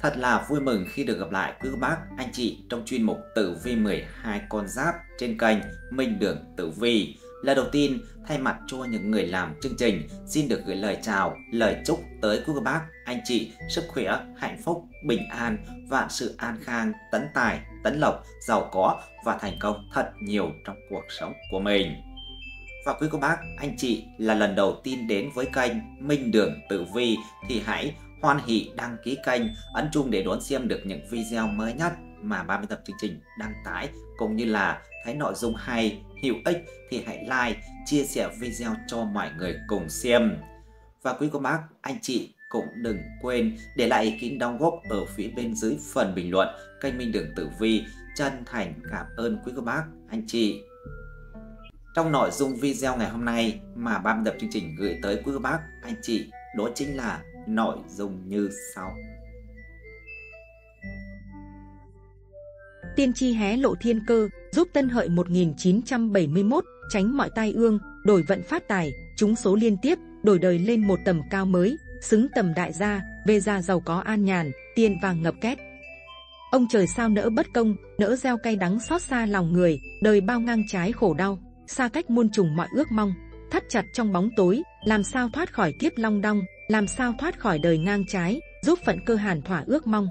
Thật là vui mừng khi được gặp lại quý bác, anh chị trong chuyên mục Tử Vi 12 con giáp trên kênh Minh Đường Tử Vi. là đầu tiên, thay mặt cho những người làm chương trình, xin được gửi lời chào, lời chúc tới quý bác, anh chị sức khỏe, hạnh phúc, bình an, vạn sự an khang, tấn tài, tấn lộc, giàu có và thành công thật nhiều trong cuộc sống của mình. Và quý cô bác, anh chị là lần đầu tiên đến với kênh Minh Đường Tử Vi thì hãy hoan hỷ đăng ký kênh, ấn chuông để đón xem được những video mới nhất mà 30 tập chương trình đăng tải cũng như là thấy nội dung hay, hữu ích thì hãy like, chia sẻ video cho mọi người cùng xem. Và quý cô bác, anh chị cũng đừng quên để lại ý kiến đóng góp ở phía bên dưới phần bình luận kênh Minh Đường Tử Vi. Chân thành cảm ơn quý cô bác, anh chị. Trong nội dung video ngày hôm nay mà 30 tập chương trình gửi tới quý cô bác, anh chị đó chính là nội dung như sau. Tiên tri hé lộ thiên cơ, giúp Tân Hợi 1971 tránh mọi tai ương, đổi vận phát tài, trúng số liên tiếp, đổi đời lên một tầm cao mới, xứng tầm đại gia, về gia giàu có an nhàn, tiền vàng ngập két. Ông trời sao nỡ bất công, nỡ gieo cay đắng xót xa lòng người, đời bao ngang trái khổ đau, xa cách muôn trùng mọi ước mong, thắt chặt trong bóng tối, làm sao thoát khỏi kiếp long đong, làm sao thoát khỏi đời ngang trái, giúp phận cơ hàn thỏa ước mong.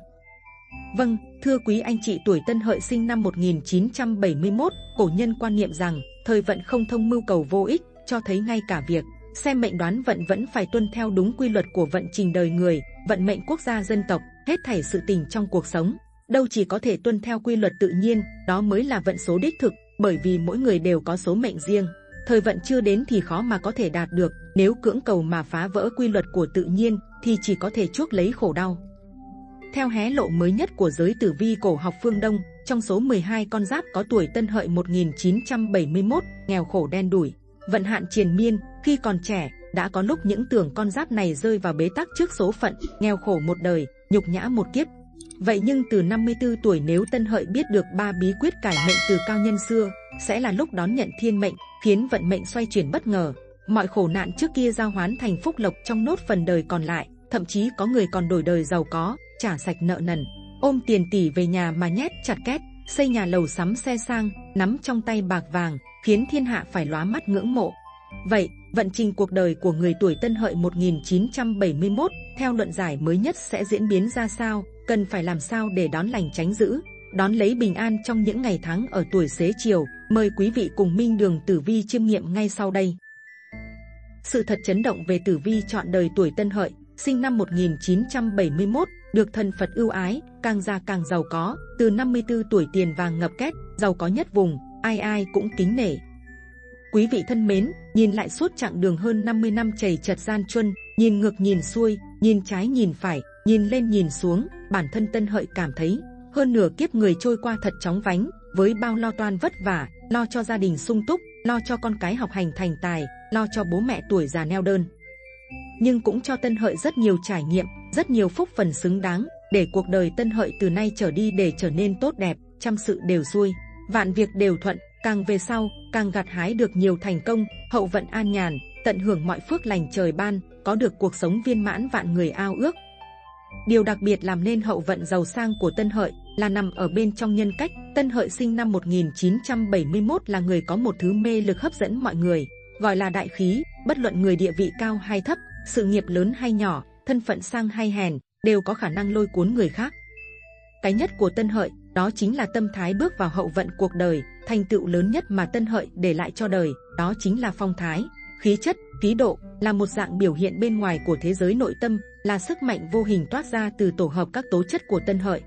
Vâng, thưa quý anh chị tuổi Tân Hợi sinh năm 1971, cổ nhân quan niệm rằng thời vận không thông mưu cầu vô ích, cho thấy ngay cả việc xem mệnh đoán vận vẫn phải tuân theo đúng quy luật của vận trình đời người, vận mệnh quốc gia dân tộc, hết thảy sự tình trong cuộc sống. Đâu chỉ có thể tuân theo quy luật tự nhiên, đó mới là vận số đích thực, bởi vì mỗi người đều có số mệnh riêng. Thời vận chưa đến thì khó mà có thể đạt được, nếu cưỡng cầu mà phá vỡ quy luật của tự nhiên thì chỉ có thể chuốc lấy khổ đau. Theo hé lộ mới nhất của giới tử vi cổ học phương Đông, trong số 12 con giáp có tuổi Tân Hợi 1971, nghèo khổ đen đủi, vận hạn triền miên, khi còn trẻ, đã có lúc những tưởng con giáp này rơi vào bế tắc trước số phận, nghèo khổ một đời, nhục nhã một kiếp. Vậy nhưng từ 54 tuổi nếu Tân Hợi biết được ba bí quyết cải mệnh từ cao nhân xưa, sẽ là lúc đón nhận thiên mệnh, khiến vận mệnh xoay chuyển bất ngờ. Mọi khổ nạn trước kia giao hoán thành phúc lộc trong nốt phần đời còn lại, thậm chí có người còn đổi đời giàu có, trả sạch nợ nần, ôm tiền tỷ về nhà mà nhét chặt két, xây nhà lầu sắm xe sang, nắm trong tay bạc vàng, khiến thiên hạ phải lóa mắt ngưỡng mộ. Vậy, vận trình cuộc đời của người tuổi Tân Hợi 1971 theo luận giải mới nhất sẽ diễn biến ra sao? Cần phải làm sao để đón lành tránh dữ, đón lấy bình an trong những ngày tháng ở tuổi xế chiều? Mời quý vị cùng Minh Đường Tử Vi chiêm nghiệm ngay sau đây. Sự thật chấn động về Tử Vi chọn đời tuổi Tân Hợi, sinh năm 1971, được thần Phật ưu ái, càng già càng giàu có, từ 54 tuổi tiền vàng ngập két, giàu có nhất vùng, ai ai cũng kính nể. Quý vị thân mến, nhìn lại suốt chặng đường hơn 50 năm chảy chật gian truân, nhìn ngược nhìn xuôi, nhìn trái nhìn phải, nhìn lên nhìn xuống, bản thân Tân Hợi cảm thấy, hơn nửa kiếp người trôi qua thật chóng vánh, với bao lo toan vất vả, lo cho gia đình sung túc, lo cho con cái học hành thành tài, lo cho bố mẹ tuổi già neo đơn. Nhưng cũng cho Tân Hợi rất nhiều trải nghiệm, rất nhiều phúc phần xứng đáng, để cuộc đời Tân Hợi từ nay trở đi để trở nên tốt đẹp, trăm sự đều xuôi, vạn việc đều thuận, càng về sau, càng gặt hái được nhiều thành công, hậu vận an nhàn, tận hưởng mọi phước lành trời ban, có được cuộc sống viên mãn vạn người ao ước. Điều đặc biệt làm nên hậu vận giàu sang của Tân Hợi là nằm ở bên trong nhân cách. Tân Hợi sinh năm 1971 là người có một thứ mê lực hấp dẫn mọi người, gọi là đại khí, bất luận người địa vị cao hay thấp, sự nghiệp lớn hay nhỏ, thân phận sang hay hèn, đều có khả năng lôi cuốn người khác. Cái nhất của Tân Hợi, đó chính là tâm thái bước vào hậu vận cuộc đời, thành tựu lớn nhất mà Tân Hợi để lại cho đời, đó chính là phong thái, khí chất, khí độ, là một dạng biểu hiện bên ngoài của thế giới nội tâm, là sức mạnh vô hình toát ra từ tổ hợp các tố chất của Tân Hợi.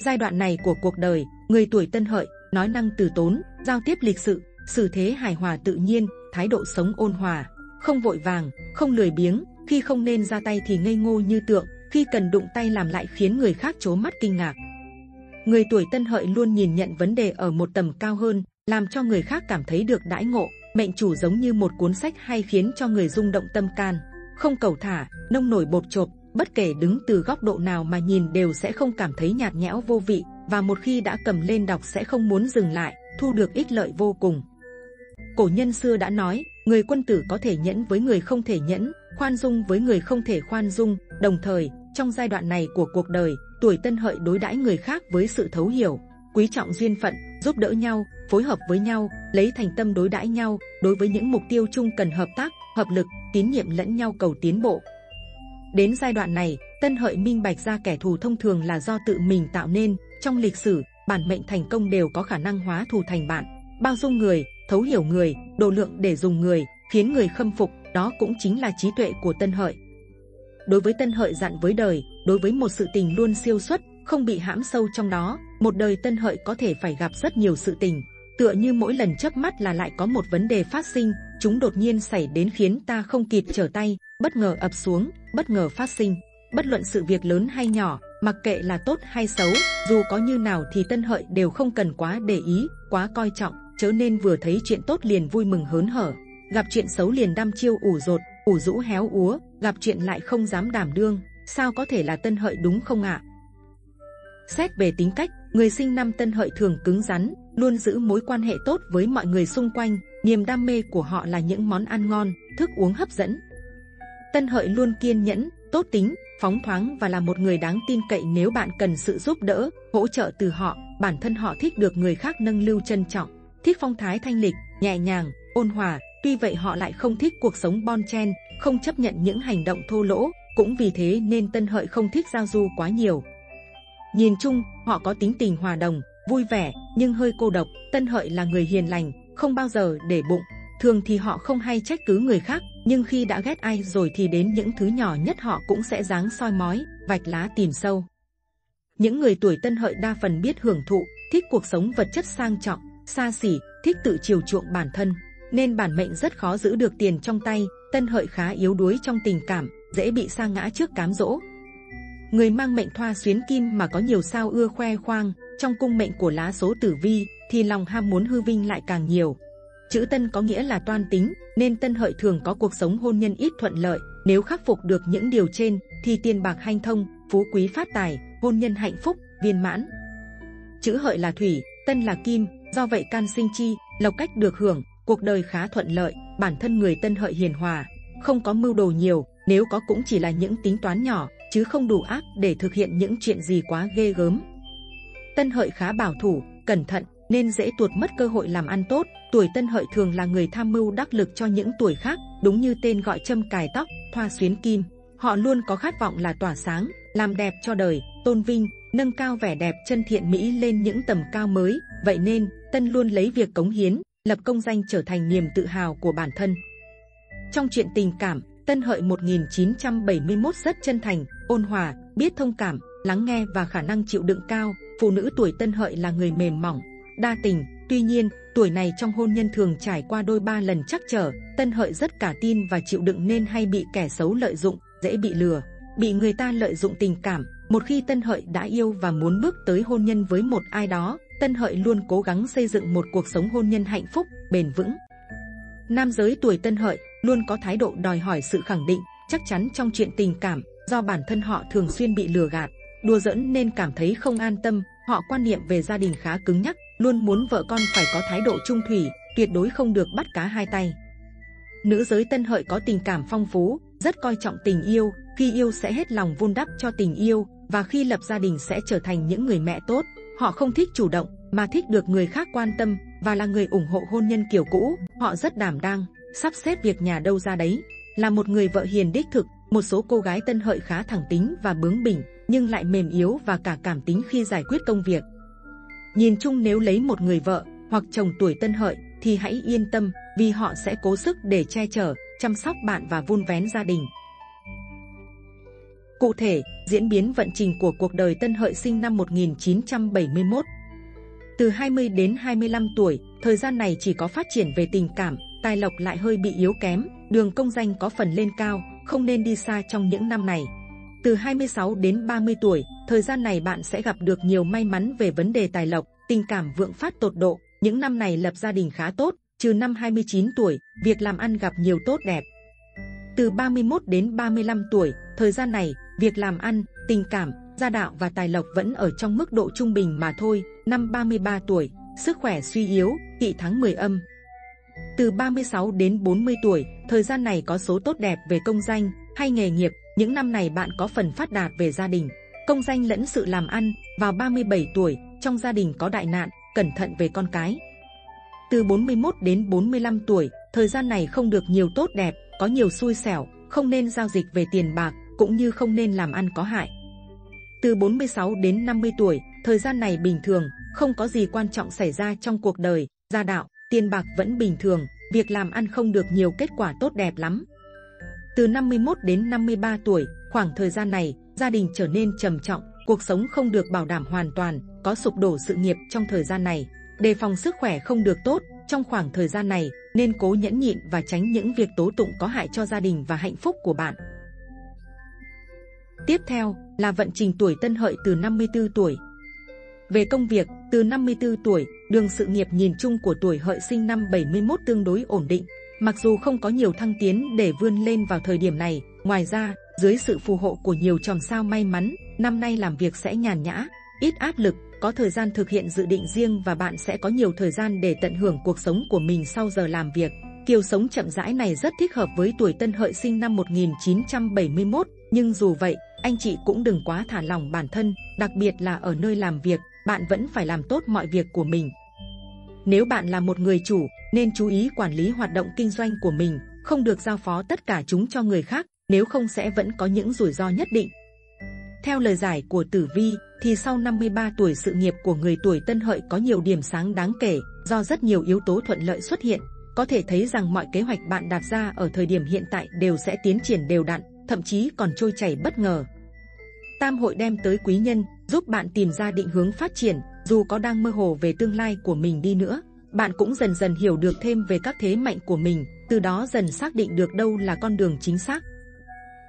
Giai đoạn này của cuộc đời, người tuổi Tân Hợi, nói năng từ tốn, giao tiếp lịch sự, xử thế hài hòa tự nhiên, thái độ sống ôn hòa, không vội vàng, không lười biếng, khi không nên ra tay thì ngây ngô như tượng, khi cần đụng tay làm lại khiến người khác chố mắt kinh ngạc. Người tuổi Tân Hợi luôn nhìn nhận vấn đề ở một tầm cao hơn, làm cho người khác cảm thấy được đãi ngộ. Mệnh chủ giống như một cuốn sách hay khiến cho người rung động tâm can, không cầu thả, nông nổi bột chộp, bất kể đứng từ góc độ nào mà nhìn đều sẽ không cảm thấy nhạt nhẽo vô vị, và một khi đã cầm lên đọc sẽ không muốn dừng lại, thu được ích lợi vô cùng. Cổ nhân xưa đã nói, người quân tử có thể nhẫn với người không thể nhẫn, khoan dung với người không thể khoan dung, đồng thời Trong giai đoạn này của cuộc đời, tuổi tân hợi đối đãi người khác với sự thấu hiểu, quý trọng duyên phận, giúp đỡ nhau, phối hợp với nhau, lấy thành tâm đối đãi nhau, đối với những mục tiêu chung cần hợp tác, hợp lực, tín nhiệm lẫn nhau cầu tiến bộ. Đến giai đoạn này, Tân Hợi minh bạch ra kẻ thù thông thường là do tự mình tạo nên, trong lịch sử, bản mệnh thành công đều có khả năng hóa thù thành bạn, bao dung người, thấu hiểu người, độ lượng để dùng người, khiến người khâm phục, đó cũng chính là trí tuệ của Tân Hợi. Đối với Tân Hợi dặn với đời, đối với một sự tình luôn siêu xuất, không bị hãm sâu trong đó, một đời Tân Hợi có thể phải gặp rất nhiều sự tình, tựa như mỗi lần chớp mắt là lại có một vấn đề phát sinh, chúng đột nhiên xảy đến khiến ta không kịp trở tay, bất ngờ ập xuống, bất ngờ phát sinh. Bất luận sự việc lớn hay nhỏ, mặc kệ là tốt hay xấu, dù có như nào thì Tân Hợi đều không cần quá để ý, quá coi trọng, chớ nên vừa thấy chuyện tốt liền vui mừng hớn hở, gặp chuyện xấu liền đăm chiêu ủ rột, ủ rũ héo úa, gặp chuyện lại không dám đảm đương, sao có thể là Tân Hợi đúng không ạ? Xét về tính cách, người sinh năm Tân Hợi thường cứng rắn, luôn giữ mối quan hệ tốt với mọi người xung quanh, niềm đam mê của họ là những món ăn ngon, thức uống hấp dẫn. Tân Hợi luôn kiên nhẫn, tốt tính, phóng thoáng và là một người đáng tin cậy nếu bạn cần sự giúp đỡ, hỗ trợ từ họ, bản thân họ thích được người khác nâng lưu trân trọng, thích phong thái thanh lịch, nhẹ nhàng, ôn hòa, tuy vậy họ lại không thích cuộc sống bon chen, không chấp nhận những hành động thô lỗ, cũng vì thế nên Tân Hợi không thích giao du quá nhiều. Nhìn chung, họ có tính tình hòa đồng, vui vẻ, nhưng hơi cô độc. Tân Hợi là người hiền lành, không bao giờ để bụng. Thường thì họ không hay trách cứ người khác, nhưng khi đã ghét ai rồi thì đến những thứ nhỏ nhất họ cũng sẽ dáng soi mói, vạch lá tìm sâu. Những người tuổi Tân Hợi đa phần biết hưởng thụ, thích cuộc sống vật chất sang trọng, xa xỉ, thích tự chiều chuộng bản thân, nên bản mệnh rất khó giữ được tiền trong tay. Tân Hợi khá yếu đuối trong tình cảm, dễ bị sa ngã trước cám dỗ. Người mang mệnh thoa xuyến kim mà có nhiều sao ưa khoe khoang, trong cung mệnh của lá số tử vi thì lòng ham muốn hư vinh lại càng nhiều. Chữ Tân có nghĩa là toan tính, nên Tân Hợi thường có cuộc sống hôn nhân ít thuận lợi. Nếu khắc phục được những điều trên, thì tiền bạc hanh thông, phú quý phát tài, hôn nhân hạnh phúc, viên mãn. Chữ Hợi là thủy, Tân là kim, do vậy can sinh chi, lộc cách được hưởng, cuộc đời khá thuận lợi. Bản thân người Tân Hợi hiền hòa, không có mưu đồ nhiều, nếu có cũng chỉ là những tính toán nhỏ, chứ không đủ ác để thực hiện những chuyện gì quá ghê gớm. Tân Hợi khá bảo thủ, cẩn thận, nên dễ tuột mất cơ hội làm ăn tốt. Tuổi Tân Hợi thường là người tham mưu đắc lực cho những tuổi khác, đúng như tên gọi châm cài tóc, thoa xuyến kim. Họ luôn có khát vọng là tỏa sáng, làm đẹp cho đời, tôn vinh, nâng cao vẻ đẹp chân thiện mỹ lên những tầm cao mới. Vậy nên, Tân luôn lấy việc cống hiến, lập công danh trở thành niềm tự hào của bản thân. Trong chuyện tình cảm, Tân Hợi 1971 rất chân thành, ôn hòa, biết thông cảm, lắng nghe và khả năng chịu đựng cao. Phụ nữ tuổi Tân Hợi là người mềm mỏng, đa tình. Tuy nhiên, tuổi này trong hôn nhân thường trải qua đôi ba lần chắc trở. Tân Hợi rất cả tin và chịu đựng nên hay bị kẻ xấu lợi dụng, dễ bị lừa, bị người ta lợi dụng tình cảm. Một khi Tân Hợi đã yêu và muốn bước tới hôn nhân với một ai đó, Tân Hợi luôn cố gắng xây dựng một cuộc sống hôn nhân hạnh phúc, bền vững. Nam giới tuổi Tân Hợi luôn có thái độ đòi hỏi sự khẳng định, chắc chắn trong chuyện tình cảm, do bản thân họ thường xuyên bị lừa gạt, đùa giỡn nên cảm thấy không an tâm. Họ quan niệm về gia đình khá cứng nhắc, luôn muốn vợ con phải có thái độ trung thủy, tuyệt đối không được bắt cá hai tay. Nữ giới Tân Hợi có tình cảm phong phú, rất coi trọng tình yêu, khi yêu sẽ hết lòng vun đắp cho tình yêu, và khi lập gia đình sẽ trở thành những người mẹ tốt. Họ không thích chủ động, mà thích được người khác quan tâm, và là người ủng hộ hôn nhân kiểu cũ. Họ rất đảm đang, sắp xếp việc nhà đâu ra đấy. Là một người vợ hiền đích thực, một số cô gái tân hợi khá thẳng tính và bướng bỉnh, nhưng lại mềm yếu và cả cảm tính khi giải quyết công việc. Nhìn chung nếu lấy một người vợ hoặc chồng tuổi tân hợi thì hãy yên tâm vì họ sẽ cố sức để che chở, chăm sóc bạn và vun vén gia đình. Cụ thể, diễn biến vận trình của cuộc đời Tân Hợi sinh năm 1971. Từ 20 đến 25 tuổi, thời gian này chỉ có phát triển về tình cảm, tài lộc lại hơi bị yếu kém, đường công danh có phần lên cao, không nên đi xa trong những năm này. Từ 26 đến 30 tuổi, thời gian này bạn sẽ gặp được nhiều may mắn về vấn đề tài lộc, tình cảm vượng phát tột độ. Những năm này lập gia đình khá tốt, trừ năm 29 tuổi, việc làm ăn gặp nhiều tốt đẹp. Từ 31 đến 35 tuổi, thời gian này, việc làm ăn, tình cảm, gia đạo và tài lộc vẫn ở trong mức độ trung bình mà thôi. Năm 33 tuổi, sức khỏe suy yếu, kỵ tháng 10 âm, từ 36 đến 40 tuổi, thời gian này có số tốt đẹp về công danh, hay nghề nghiệp, những năm này bạn có phần phát đạt về gia đình, công danh lẫn sự làm ăn. Vào 37 tuổi, trong gia đình có đại nạn, cẩn thận về con cái. Từ 41 đến 45 tuổi, thời gian này không được nhiều tốt đẹp, có nhiều xui xẻo, không nên giao dịch về tiền bạc, cũng như không nên làm ăn có hại. Từ 46 đến 50 tuổi, thời gian này bình thường, không có gì quan trọng xảy ra trong cuộc đời, gia đạo, tiền bạc vẫn bình thường, việc làm ăn không được nhiều kết quả tốt đẹp lắm. Từ 51 đến 53 tuổi, khoảng thời gian này, gia đình trở nên trầm trọng, cuộc sống không được bảo đảm hoàn toàn, có sụp đổ sự nghiệp trong thời gian này. Đề phòng sức khỏe không được tốt, trong khoảng thời gian này, nên cố nhẫn nhịn và tránh những việc tố tụng có hại cho gia đình và hạnh phúc của bạn. Tiếp theo là vận trình tuổi tân hợi từ 54 tuổi. Về công việc, từ 54 tuổi, đường sự nghiệp nhìn chung của tuổi hợi sinh năm 71 tương đối ổn định. Mặc dù không có nhiều thăng tiến để vươn lên vào thời điểm này, ngoài ra, dưới sự phù hộ của nhiều chòm sao may mắn, năm nay làm việc sẽ nhàn nhã, ít áp lực, có thời gian thực hiện dự định riêng và bạn sẽ có nhiều thời gian để tận hưởng cuộc sống của mình sau giờ làm việc. Kiều sống chậm rãi này rất thích hợp với tuổi tân hợi sinh năm 1971, nhưng dù vậy, anh chị cũng đừng quá thả lòng bản thân, đặc biệt là ở nơi làm việc, bạn vẫn phải làm tốt mọi việc của mình. Nếu bạn là một người chủ, nên chú ý quản lý hoạt động kinh doanh của mình, không được giao phó tất cả chúng cho người khác, nếu không sẽ vẫn có những rủi ro nhất định. Theo lời giải của Tử Vi, thì sau 53 tuổi sự nghiệp của người tuổi Tân Hợi có nhiều điểm sáng đáng kể, do rất nhiều yếu tố thuận lợi xuất hiện. Có thể thấy rằng mọi kế hoạch bạn đặt ra ở thời điểm hiện tại đều sẽ tiến triển đều đặn, thậm chí còn trôi chảy bất ngờ. Tam hội đem tới quý nhân, giúp bạn tìm ra định hướng phát triển, dù có đang mơ hồ về tương lai của mình đi nữa. Bạn cũng dần dần hiểu được thêm về các thế mạnh của mình, từ đó dần xác định được đâu là con đường chính xác.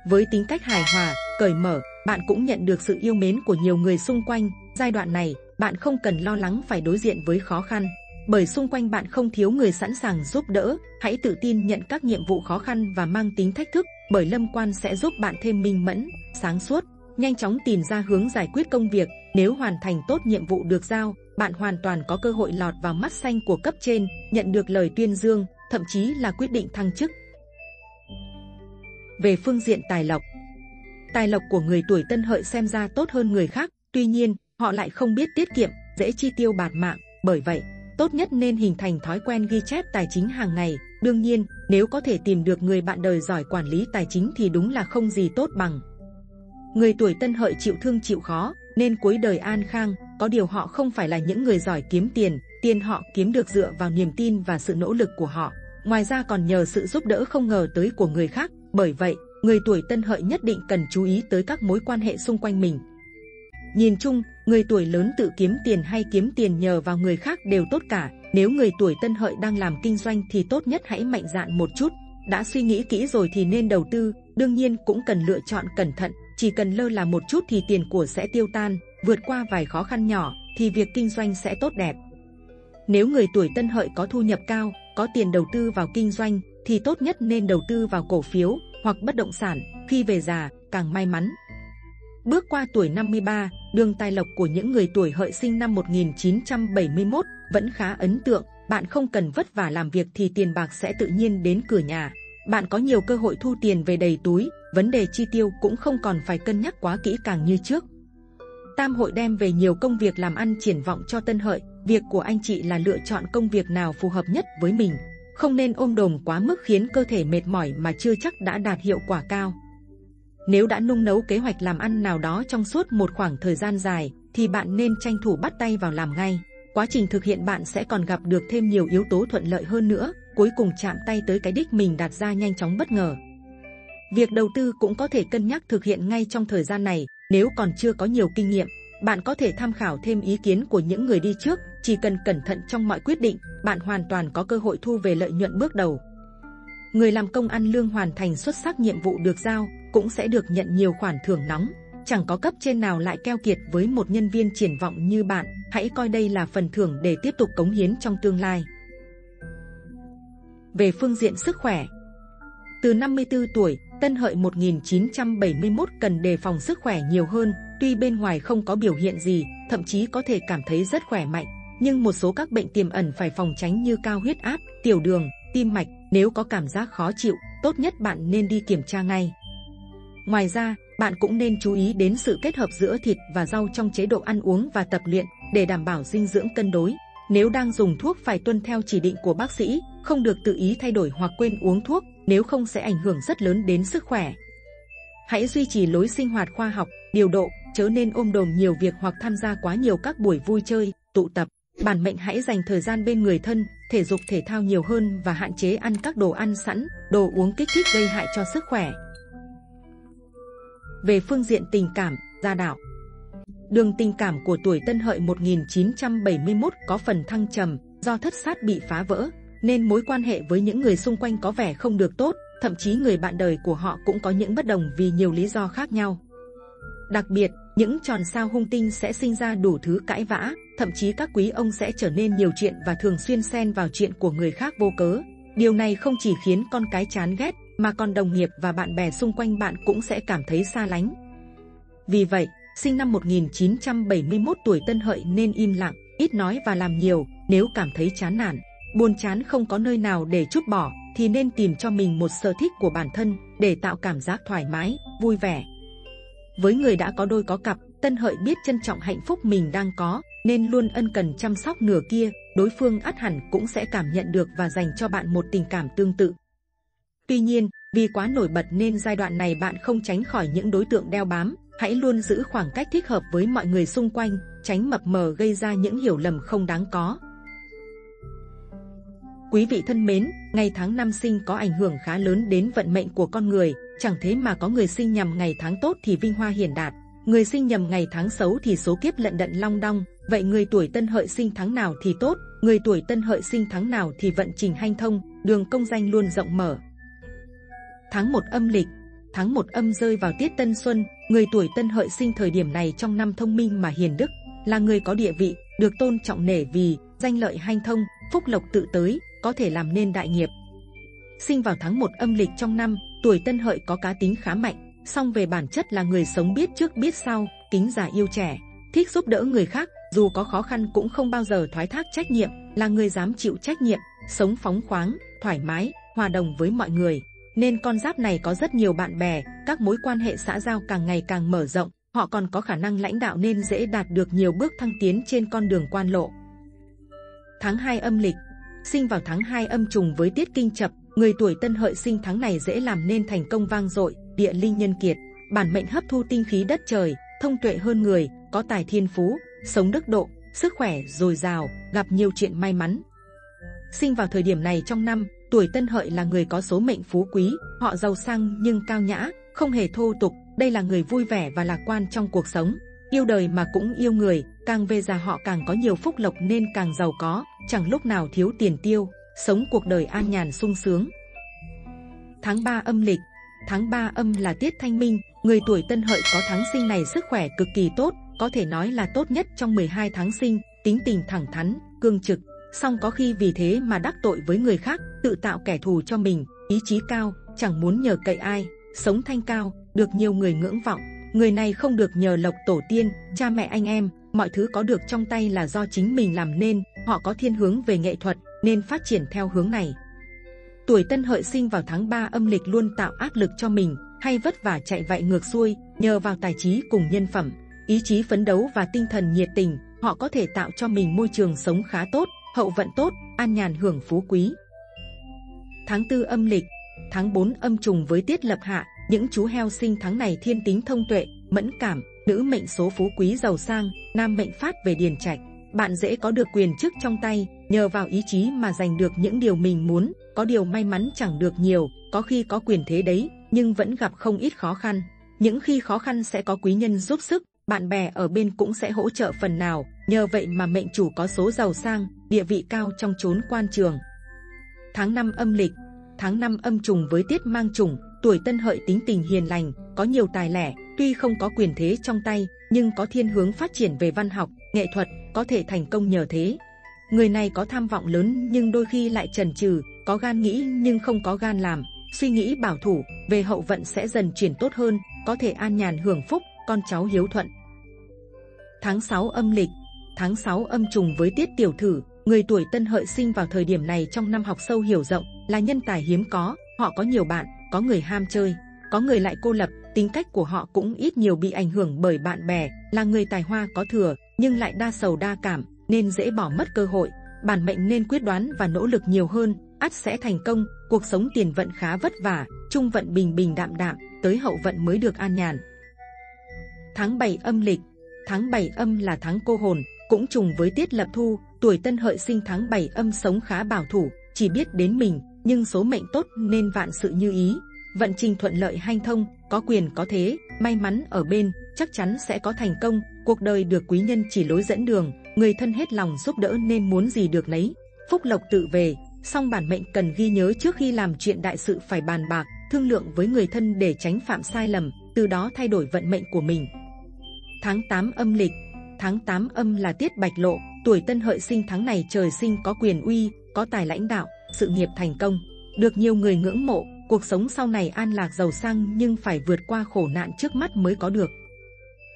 Với tính cách hài hòa, cởi mở, bạn cũng nhận được sự yêu mến của nhiều người xung quanh. Giai đoạn này, bạn không cần lo lắng phải đối diện với khó khăn, bởi xung quanh bạn không thiếu người sẵn sàng giúp đỡ. Hãy tự tin nhận các nhiệm vụ khó khăn và mang tính thách thức, bởi lâm quan sẽ giúp bạn thêm minh mẫn, sáng suốt, nhanh chóng tìm ra hướng giải quyết công việc. Nếu hoàn thành tốt nhiệm vụ được giao, bạn hoàn toàn có cơ hội lọt vào mắt xanh của cấp trên, nhận được lời tuyên dương, thậm chí là quyết định thăng chức. Về phương diện tài lộc, tài lộc của người tuổi tân hợi xem ra tốt hơn người khác, tuy nhiên, họ lại không biết tiết kiệm, dễ chi tiêu bạt mạng, bởi vậy, tốt nhất nên hình thành thói quen ghi chép tài chính hàng ngày. Đương nhiên, nếu có thể tìm được người bạn đời giỏi quản lý tài chính thì đúng là không gì tốt bằng. Người tuổi tân hợi chịu thương chịu khó, nên cuối đời an khang, có điều họ không phải là những người giỏi kiếm tiền, tiền họ kiếm được dựa vào niềm tin và sự nỗ lực của họ. Ngoài ra còn nhờ sự giúp đỡ không ngờ tới của người khác, bởi vậy, người tuổi tân hợi nhất định cần chú ý tới các mối quan hệ xung quanh mình. Nhìn chung, người tuổi lớn tự kiếm tiền hay kiếm tiền nhờ vào người khác đều tốt cả. Nếu người tuổi tân hợi đang làm kinh doanh thì tốt nhất hãy mạnh dạn một chút. Đã suy nghĩ kỹ rồi thì nên đầu tư, đương nhiên cũng cần lựa chọn cẩn thận. Chỉ cần lơ là một chút thì tiền của sẽ tiêu tan, vượt qua vài khó khăn nhỏ thì việc kinh doanh sẽ tốt đẹp. Nếu người tuổi tân hợi có thu nhập cao, có tiền đầu tư vào kinh doanh, thì tốt nhất nên đầu tư vào cổ phiếu hoặc bất động sản, khi về già, càng may mắn. Bước qua tuổi 53, đường tài lộc của những người tuổi hợi sinh năm 1971 vẫn khá ấn tượng. Bạn không cần vất vả làm việc thì tiền bạc sẽ tự nhiên đến cửa nhà. Bạn có nhiều cơ hội thu tiền về đầy túi, vấn đề chi tiêu cũng không còn phải cân nhắc quá kỹ càng như trước. Tam hội đem về nhiều công việc làm ăn triển vọng cho tân hợi. Việc của anh chị là lựa chọn công việc nào phù hợp nhất với mình không nên ôm đồm quá mức khiến cơ thể mệt mỏi mà chưa chắc đã đạt hiệu quả cao. Nếu đã nung nấu kế hoạch làm ăn nào đó trong suốt một khoảng thời gian dài, thì bạn nên tranh thủ bắt tay vào làm ngay. Quá trình thực hiện bạn sẽ còn gặp được thêm nhiều yếu tố thuận lợi hơn nữa, cuối cùng chạm tay tới cái đích mình đặt ra nhanh chóng bất ngờ. Việc đầu tư cũng có thể cân nhắc thực hiện ngay trong thời gian này, nếu còn chưa có nhiều kinh nghiệm. Bạn có thể tham khảo thêm ý kiến của những người đi trước, chỉ cần cẩn thận trong mọi quyết định, bạn hoàn toàn có cơ hội thu về lợi nhuận bước đầu. Người làm công ăn lương hoàn thành xuất sắc nhiệm vụ được giao, cũng sẽ được nhận nhiều khoản thưởng nóng. Chẳng có cấp trên nào lại keo kiệt với một nhân viên triển vọng như bạn, hãy coi đây là phần thưởng để tiếp tục cống hiến trong tương lai. Về phương diện sức khỏe, từ 54 tuổi, Tân Hợi 1971 cần đề phòng sức khỏe nhiều hơn, tuy bên ngoài không có biểu hiện gì, thậm chí có thể cảm thấy rất khỏe mạnh, nhưng một số các bệnh tiềm ẩn phải phòng tránh như cao huyết áp, tiểu đường, tim mạch, nếu có cảm giác khó chịu, tốt nhất bạn nên đi kiểm tra ngay. Ngoài ra, bạn cũng nên chú ý đến sự kết hợp giữa thịt và rau trong chế độ ăn uống và tập luyện để đảm bảo dinh dưỡng cân đối. Nếu đang dùng thuốc phải tuân theo chỉ định của bác sĩ, không được tự ý thay đổi hoặc quên uống thuốc, nếu không sẽ ảnh hưởng rất lớn đến sức khỏe. Hãy duy trì lối sinh hoạt khoa học, điều độ, chớ nên ôm đồm nhiều việc hoặc tham gia quá nhiều các buổi vui chơi, tụ tập. Bản mệnh hãy dành thời gian bên người thân, thể dục thể thao nhiều hơn và hạn chế ăn các đồ ăn sẵn, đồ uống kích thích gây hại cho sức khỏe. Về phương diện tình cảm, gia đạo Đường tình cảm của tuổi Tân Hợi 1971 có phần thăng trầm do thất sát bị phá vỡ, nên mối quan hệ với những người xung quanh có vẻ không được tốt, thậm chí người bạn đời của họ cũng có những bất đồng vì nhiều lý do khác nhau. Đặc biệt, những tròn sao hung tinh sẽ sinh ra đủ thứ cãi vã, thậm chí các quý ông sẽ trở nên nhiều chuyện và thường xuyên xen vào chuyện của người khác vô cớ. Điều này không chỉ khiến con cái chán ghét, mà còn đồng nghiệp và bạn bè xung quanh bạn cũng sẽ cảm thấy xa lánh. Vì vậy, sinh năm 1971 tuổi Tân Hợi nên im lặng, ít nói và làm nhiều, nếu cảm thấy chán nản, buồn chán không có nơi nào để chút bỏ, thì nên tìm cho mình một sở thích của bản thân để tạo cảm giác thoải mái, vui vẻ. Với người đã có đôi có cặp, Tân Hợi biết trân trọng hạnh phúc mình đang có, nên luôn ân cần chăm sóc nửa kia, đối phương ắt hẳn cũng sẽ cảm nhận được và dành cho bạn một tình cảm tương tự. Tuy nhiên, vì quá nổi bật nên giai đoạn này bạn không tránh khỏi những đối tượng đeo bám, hãy luôn giữ khoảng cách thích hợp với mọi người xung quanh, tránh mập mờ gây ra những hiểu lầm không đáng có. Quý vị thân mến, ngày tháng năm sinh có ảnh hưởng khá lớn đến vận mệnh của con người, chẳng thế mà có người sinh nhằm ngày tháng tốt thì vinh hoa hiển đạt, người sinh nhằm ngày tháng xấu thì số kiếp lận đận long đong. Vậy người tuổi tân hợi sinh tháng nào thì tốt, người tuổi tân hợi sinh tháng nào thì vận trình hanh thông, đường công danh luôn rộng mở. Tháng 1 âm lịch, tháng 1 âm rơi vào tiết tân xuân, người tuổi tân hợi sinh thời điểm này trong năm thông minh mà hiền đức, là người có địa vị, được tôn trọng nể vì, danh lợi hanh thông, phúc lộc tự tới, có thể làm nên đại nghiệp. Sinh vào tháng 1 âm lịch trong năm, tuổi tân hợi có cá tính khá mạnh, song về bản chất là người sống biết trước biết sau, kính già yêu trẻ, thích giúp đỡ người khác, dù có khó khăn cũng không bao giờ thoái thác trách nhiệm, là người dám chịu trách nhiệm, sống phóng khoáng, thoải mái, hòa đồng với mọi người. Nên con giáp này có rất nhiều bạn bè, các mối quan hệ xã giao càng ngày càng mở rộng, họ còn có khả năng lãnh đạo nên dễ đạt được nhiều bước thăng tiến trên con đường quan lộ. Tháng 2 âm lịch, sinh vào tháng 2 âm trùng với tiết kinh chập, người tuổi tân hợi sinh tháng này dễ làm nên thành công vang dội, địa linh nhân kiệt, bản mệnh hấp thu tinh khí đất trời, thông tuệ hơn người, có tài thiên phú, sống đức độ, sức khỏe dồi dào, gặp nhiều chuyện may mắn. Sinh vào thời điểm này trong năm, tuổi tân hợi là người có số mệnh phú quý, họ giàu sang nhưng cao nhã, không hề thô tục, đây là người vui vẻ và lạc quan trong cuộc sống. Yêu đời mà cũng yêu người, càng về già họ càng có nhiều phúc lộc nên càng giàu có, chẳng lúc nào thiếu tiền tiêu, sống cuộc đời an nhàn sung sướng. Tháng 3 âm lịch Tháng 3 âm là tiết thanh minh, người tuổi tân hợi có tháng sinh này sức khỏe cực kỳ tốt, có thể nói là tốt nhất trong 12 tháng sinh, tính tình thẳng thắn, cương trực, song có khi vì thế mà đắc tội với người khác, tự tạo kẻ thù cho mình, ý chí cao, chẳng muốn nhờ cậy ai, sống thanh cao, được nhiều người ngưỡng vọng. Người này không được nhờ lộc tổ tiên, cha mẹ anh em, mọi thứ có được trong tay là do chính mình làm nên, họ có thiên hướng về nghệ thuật, nên phát triển theo hướng này. Tuổi tân hợi sinh vào tháng 3 âm lịch luôn tạo áp lực cho mình, hay vất vả chạy vạy ngược xuôi, nhờ vào tài trí cùng nhân phẩm, ý chí phấn đấu và tinh thần nhiệt tình, họ có thể tạo cho mình môi trường sống khá tốt, hậu vận tốt, an nhàn hưởng phú quý. Tháng 4 âm lịch, tháng 4 âm trùng với tiết lập hạ, những chú heo sinh tháng này thiên tính thông tuệ, mẫn cảm, nữ mệnh số phú quý giàu sang, nam mệnh phát về điền trạch. Bạn dễ có được quyền chức trong tay, nhờ vào ý chí mà giành được những điều mình muốn, có điều may mắn chẳng được nhiều, có khi có quyền thế đấy, nhưng vẫn gặp không ít khó khăn. Những khi khó khăn sẽ có quý nhân giúp sức, bạn bè ở bên cũng sẽ hỗ trợ phần nào, nhờ vậy mà mệnh chủ có số giàu sang, địa vị cao trong chốn quan trường. Tháng 5 âm lịch, tháng 5 âm trùng với tiết mang trùng, tuổi tân hợi tính tình hiền lành, có nhiều tài lẻ, tuy không có quyền thế trong tay, nhưng có thiên hướng phát triển về văn học, nghệ thuật, có thể thành công nhờ thế. Người này có tham vọng lớn nhưng đôi khi lại trần trừ, có gan nghĩ nhưng không có gan làm, suy nghĩ bảo thủ, về hậu vận sẽ dần chuyển tốt hơn, có thể an nhàn hưởng phúc, con cháu hiếu thuận. Tháng 6 âm lịch, tháng 6 âm trùng với tiết tiểu thử, người tuổi tân hợi sinh vào thời điểm này trong năm học sâu hiểu rộng, là nhân tài hiếm có, họ có nhiều bạn, có người ham chơi, có người lại cô lập, tính cách của họ cũng ít nhiều bị ảnh hưởng bởi bạn bè, là người tài hoa có thừa, nhưng lại đa sầu đa cảm, nên dễ bỏ mất cơ hội. Bản mệnh nên quyết đoán và nỗ lực nhiều hơn, ắt sẽ thành công. Cuộc sống tiền vận khá vất vả, trung vận bình bình đạm đạm, tới hậu vận mới được an nhàn. Tháng 7 âm lịch Tháng 7 âm là tháng cô hồn, cũng trùng với tiết lập thu, tuổi tân hợi sinh tháng 7 âm sống khá bảo thủ, chỉ biết đến mình, nhưng số mệnh tốt nên vạn sự như ý. Vận trình thuận lợi hanh thông, có quyền có thế, may mắn ở bên, chắc chắn sẽ có thành công, cuộc đời được quý nhân chỉ lối dẫn đường, người thân hết lòng giúp đỡ nên muốn gì được lấy. Phúc lộc tự về, song bản mệnh cần ghi nhớ trước khi làm chuyện đại sự phải bàn bạc, thương lượng với người thân để tránh phạm sai lầm, từ đó thay đổi vận mệnh của mình. Tháng 8 âm lịch Tháng 8 âm là tiết bạch lộ, tuổi tân hợi sinh tháng này trời sinh có quyền uy, có tài lãnh đạo, sự nghiệp thành công. Được nhiều người ngưỡng mộ, cuộc sống sau này an lạc giàu sang nhưng phải vượt qua khổ nạn trước mắt mới có được.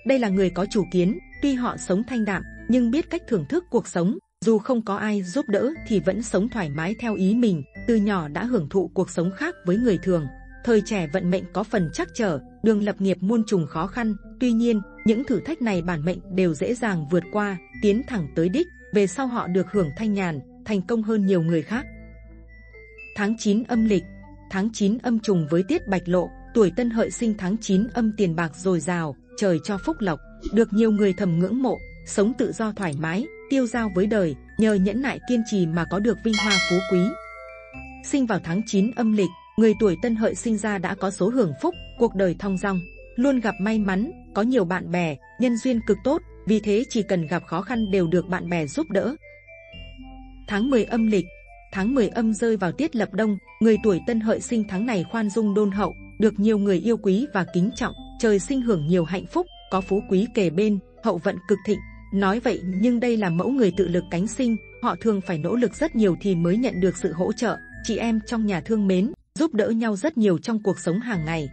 Đây là người có chủ kiến, tuy họ sống thanh đạm, nhưng biết cách thưởng thức cuộc sống, dù không có ai giúp đỡ thì vẫn sống thoải mái theo ý mình, từ nhỏ đã hưởng thụ cuộc sống khác với người thường. Thời trẻ vận mệnh có phần chắc trở, đường lập nghiệp muôn trùng khó khăn, tuy nhiên, những thử thách này bản mệnh đều dễ dàng vượt qua, tiến thẳng tới đích, về sau họ được hưởng thanh nhàn, thành công hơn nhiều người khác. Tháng 9 âm lịch. Tháng 9 âm trùng với tiết bạch lộ, tuổi tân hợi sinh tháng 9 âm tiền bạc dồi dào, trời cho phúc lộc, được nhiều người thầm ngưỡng mộ, sống tự do thoải mái, tiêu giao với đời, nhờ nhẫn nại kiên trì mà có được vinh hoa phú quý. Sinh vào tháng 9 âm lịch, người tuổi tân hợi sinh ra đã có số hưởng phúc, cuộc đời thong dong, luôn gặp may mắn, có nhiều bạn bè, nhân duyên cực tốt, vì thế chỉ cần gặp khó khăn đều được bạn bè giúp đỡ. Tháng 10 âm lịch Tháng 10 âm rơi vào tiết lập đông, người tuổi tân hợi sinh tháng này khoan dung đôn hậu, được nhiều người yêu quý và kính trọng, trời sinh hưởng nhiều hạnh phúc, có phú quý kề bên, hậu vận cực thịnh. Nói vậy nhưng đây là mẫu người tự lực cánh sinh, họ thường phải nỗ lực rất nhiều thì mới nhận được sự hỗ trợ. Chị em trong nhà thương mến, giúp đỡ nhau rất nhiều trong cuộc sống hàng ngày.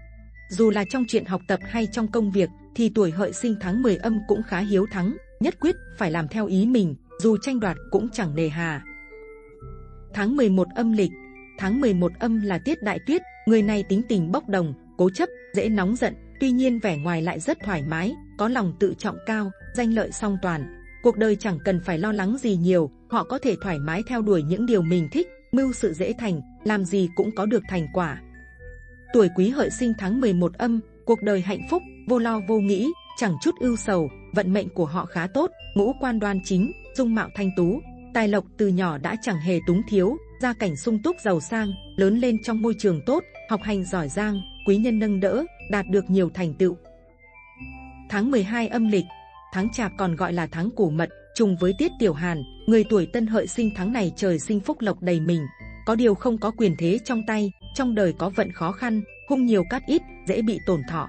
Dù là trong chuyện học tập hay trong công việc, thì tuổi hợi sinh tháng 10 âm cũng khá hiếu thắng, nhất quyết phải làm theo ý mình, dù tranh đoạt cũng chẳng nề hà. Tháng 11 âm lịch Tháng 11 âm là tiết đại tuyết, người này tính tình bốc đồng, cố chấp, dễ nóng giận, tuy nhiên vẻ ngoài lại rất thoải mái, có lòng tự trọng cao, danh lợi song toàn. Cuộc đời chẳng cần phải lo lắng gì nhiều, họ có thể thoải mái theo đuổi những điều mình thích, mưu sự dễ thành, làm gì cũng có được thành quả. Tuổi quý hợi sinh tháng 11 âm, cuộc đời hạnh phúc, vô lo vô nghĩ, chẳng chút ưu sầu, vận mệnh của họ khá tốt, ngũ quan đoan chính, dung mạo thanh tú, tài lộc từ nhỏ đã chẳng hề túng thiếu, gia cảnh sung túc giàu sang, lớn lên trong môi trường tốt, học hành giỏi giang, quý nhân nâng đỡ, đạt được nhiều thành tựu. Tháng 12 âm lịch, tháng chạp còn gọi là tháng củ mật, trùng với tiết tiểu hàn, người tuổi tân hợi sinh tháng này trời sinh phúc lộc đầy mình, có điều không có quyền thế trong tay, trong đời có vận khó khăn, hung nhiều cát ít, dễ bị tổn thọ.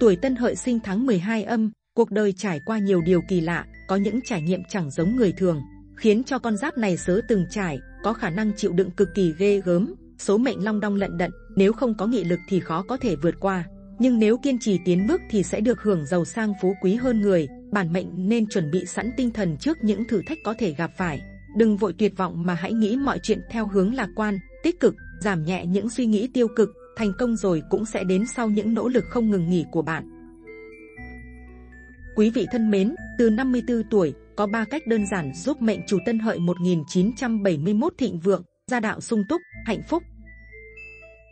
Tuổi tân hợi sinh tháng 12 âm, cuộc đời trải qua nhiều điều kỳ lạ, có những trải nghiệm chẳng giống người thường, khiến cho con giáp này sớ từng trải, có khả năng chịu đựng cực kỳ ghê gớm, số mệnh long đong lận đận, nếu không có nghị lực thì khó có thể vượt qua. Nhưng nếu kiên trì tiến bước thì sẽ được hưởng giàu sang phú quý hơn người, bản mệnh nên chuẩn bị sẵn tinh thần trước những thử thách có thể gặp phải. Đừng vội tuyệt vọng mà hãy nghĩ mọi chuyện theo hướng lạc quan, tích cực, giảm nhẹ những suy nghĩ tiêu cực, thành công rồi cũng sẽ đến sau những nỗ lực không ngừng nghỉ của bạn. Quý vị thân mến, từ 54 tuổi, có 3 cách đơn giản giúp mệnh chủ tân hợi 1971 thịnh vượng, gia đạo sung túc, hạnh phúc.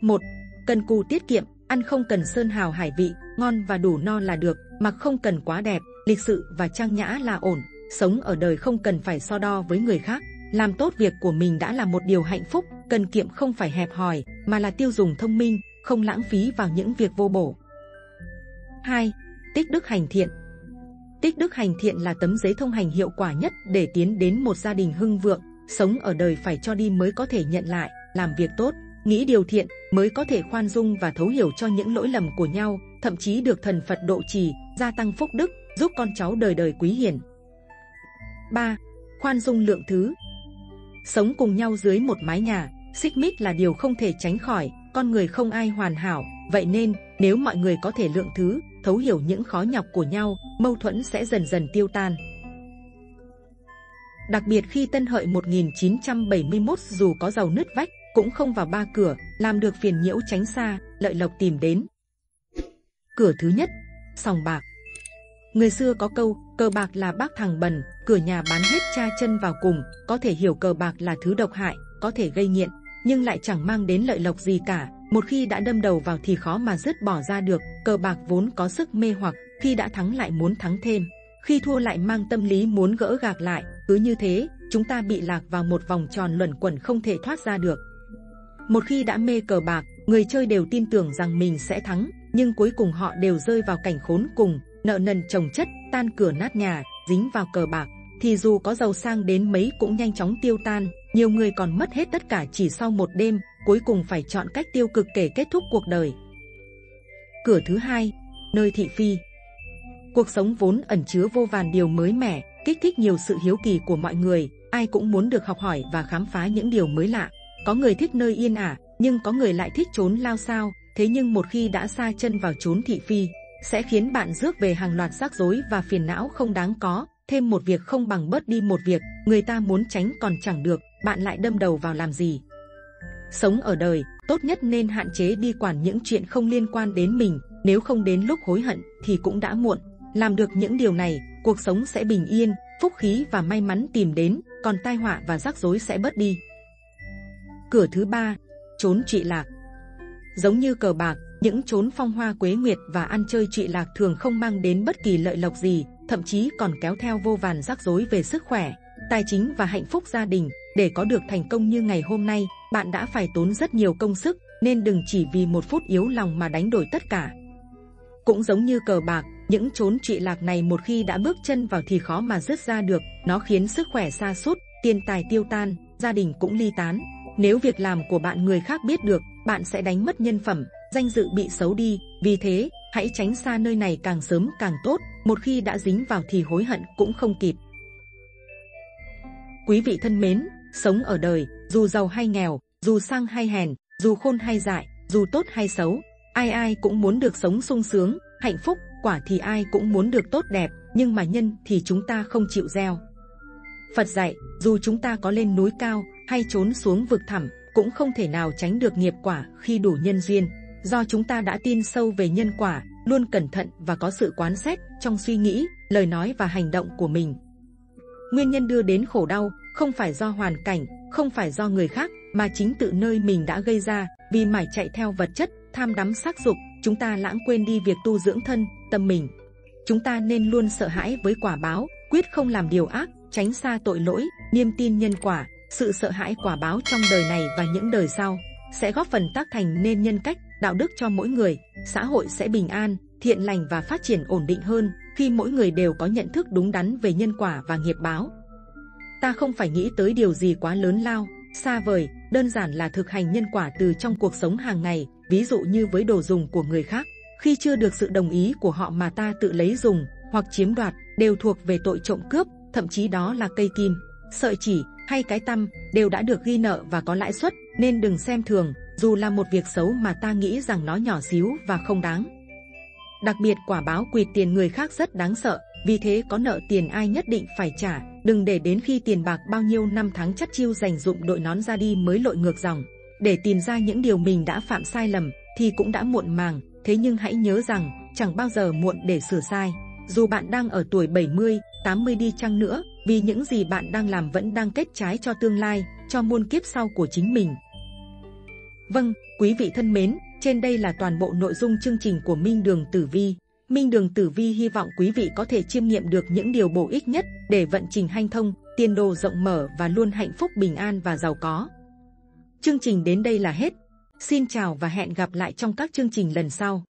1. Cần cù tiết kiệm, ăn không cần sơn hào hải vị, ngon và đủ no là được, mặc không cần quá đẹp, lịch sự và trang nhã là ổn. Sống ở đời không cần phải so đo với người khác, làm tốt việc của mình đã là một điều hạnh phúc, cần kiệm không phải hẹp hòi, mà là tiêu dùng thông minh, không lãng phí vào những việc vô bổ. 2. Tích đức hành thiện, Tích đức hành thiện là tấm giấy thông hành hiệu quả nhất để tiến đến một gia đình hưng vượng. Sống ở đời phải cho đi mới có thể nhận lại, làm việc tốt, nghĩ điều thiện mới có thể khoan dung và thấu hiểu cho những lỗi lầm của nhau, thậm chí được thần Phật độ trì, gia tăng phúc đức, giúp con cháu đời đời quý hiển. 3. Khoan dung lượng thứ Sống cùng nhau dưới một mái nhà, xích mích là điều không thể tránh khỏi, con người không ai hoàn hảo, vậy nên nếu mọi người có thể lượng thứ, thấu hiểu những khó nhọc của nhau, mâu thuẫn sẽ dần dần tiêu tan. Đặc biệt khi Tân Hợi 1971 dù có giàu nứt vách, cũng không vào ba cửa, làm được phiền nhiễu tránh xa, lợi lộc tìm đến. Cửa thứ nhất, sòng bạc. Người xưa có câu, cờ bạc là bác thằng bần, cửa nhà bán hết cha chân vào cùng, có thể hiểu cờ bạc là thứ độc hại, có thể gây nghiện, nhưng lại chẳng mang đến lợi lộc gì cả. Một khi đã đâm đầu vào thì khó mà dứt bỏ ra được, cờ bạc vốn có sức mê hoặc, khi đã thắng lại muốn thắng thêm, khi thua lại mang tâm lý muốn gỡ gạc lại, cứ như thế, chúng ta bị lạc vào một vòng tròn luẩn quẩn không thể thoát ra được. Một khi đã mê cờ bạc, người chơi đều tin tưởng rằng mình sẽ thắng, nhưng cuối cùng họ đều rơi vào cảnh khốn cùng, nợ nần chồng chất, tan cửa nát nhà, dính vào cờ bạc, thì dù có giàu sang đến mấy cũng nhanh chóng tiêu tan. Nhiều người còn mất hết tất cả chỉ sau một đêm, cuối cùng phải chọn cách tiêu cực để kết thúc cuộc đời. Cửa thứ hai, nơi thị phi. Cuộc sống vốn ẩn chứa vô vàn điều mới mẻ, kích thích nhiều sự hiếu kỳ của mọi người. Ai cũng muốn được học hỏi và khám phá những điều mới lạ. Có người thích nơi yên ả, nhưng có người lại thích trốn lao sao. Thế nhưng một khi đã xa chân vào trốn thị phi, sẽ khiến bạn rước về hàng loạt rắc rối và phiền não không đáng có. Thêm một việc không bằng bớt đi một việc, người ta muốn tránh còn chẳng được, bạn lại đâm đầu vào làm gì? Sống ở đời, tốt nhất nên hạn chế đi quản những chuyện không liên quan đến mình, nếu không đến lúc hối hận thì cũng đã muộn. Làm được những điều này, cuộc sống sẽ bình yên, phúc khí và may mắn tìm đến, còn tai họa và rắc rối sẽ bớt đi. Cửa thứ ba, trốn trị lạc. Giống như cờ bạc, những trốn phong hoa quế nguyệt và ăn chơi trị lạc thường không mang đến bất kỳ lợi lộc gì, thậm chí còn kéo theo vô vàn rắc rối về sức khỏe, tài chính và hạnh phúc gia đình. Để có được thành công như ngày hôm nay, bạn đã phải tốn rất nhiều công sức, nên đừng chỉ vì một phút yếu lòng mà đánh đổi tất cả. Cũng giống như cờ bạc, những chốn trụy lạc này một khi đã bước chân vào thì khó mà dứt ra được, nó khiến sức khỏe xa sút, tiền tài tiêu tan, gia đình cũng ly tán. Nếu việc làm của bạn người khác biết được, bạn sẽ đánh mất nhân phẩm, danh dự bị xấu đi. Vì thế, hãy tránh xa nơi này càng sớm càng tốt. Một khi đã dính vào thì hối hận cũng không kịp. Quý vị thân mến, sống ở đời, dù giàu hay nghèo, dù sang hay hèn, dù khôn hay dại, dù tốt hay xấu, ai ai cũng muốn được sống sung sướng, hạnh phúc. Quả thì ai cũng muốn được tốt đẹp, nhưng mà nhân thì chúng ta không chịu gieo. Phật dạy, dù chúng ta có lên núi cao hay trốn xuống vực thẳm, cũng không thể nào tránh được nghiệp quả khi đủ nhân duyên. Do chúng ta đã tin sâu về nhân quả, luôn cẩn thận và có sự quán xét trong suy nghĩ, lời nói và hành động của mình. Nguyên nhân đưa đến khổ đau không phải do hoàn cảnh, không phải do người khác, mà chính tự nơi mình đã gây ra. Vì mải chạy theo vật chất, tham đắm sắc dục, chúng ta lãng quên đi việc tu dưỡng thân, tâm mình. Chúng ta nên luôn sợ hãi với quả báo, quyết không làm điều ác, tránh xa tội lỗi, niềm tin nhân quả. Sự sợ hãi quả báo trong đời này và những đời sau sẽ góp phần tác thành nên nhân cách, đạo đức cho mỗi người. Xã hội sẽ bình an, thiện lành và phát triển ổn định hơn khi mỗi người đều có nhận thức đúng đắn về nhân quả và nghiệp báo. Ta không phải nghĩ tới điều gì quá lớn lao, xa vời, đơn giản là thực hành nhân quả từ trong cuộc sống hàng ngày, ví dụ như với đồ dùng của người khác. Khi chưa được sự đồng ý của họ mà ta tự lấy dùng hoặc chiếm đoạt, đều thuộc về tội trộm cướp, thậm chí đó là cây kim, sợi chỉ hay cái tăm đều đã được ghi nợ và có lãi suất, nên đừng xem thường, dù là một việc xấu mà ta nghĩ rằng nó nhỏ xíu và không đáng. Đặc biệt quả báo quỵt tiền người khác rất đáng sợ, vì thế có nợ tiền ai nhất định phải trả, đừng để đến khi tiền bạc bao nhiêu năm tháng chắc chiêu dành dụng đội nón ra đi mới lội ngược dòng. Để tìm ra những điều mình đã phạm sai lầm thì cũng đã muộn màng, thế nhưng hãy nhớ rằng chẳng bao giờ muộn để sửa sai. Dù bạn đang ở tuổi 70, 80 đi chăng nữa, vì những gì bạn đang làm vẫn đang kết trái cho tương lai, cho muôn kiếp sau của chính mình. Vâng, quý vị thân mến, trên đây là toàn bộ nội dung chương trình của Minh Đường Tử Vi. Minh Đường Tử Vi hy vọng quý vị có thể chiêm nghiệm được những điều bổ ích nhất để vận trình hanh thông, tiền đồ rộng mở và luôn hạnh phúc bình an và giàu có. Chương trình đến đây là hết. Xin chào và hẹn gặp lại trong các chương trình lần sau.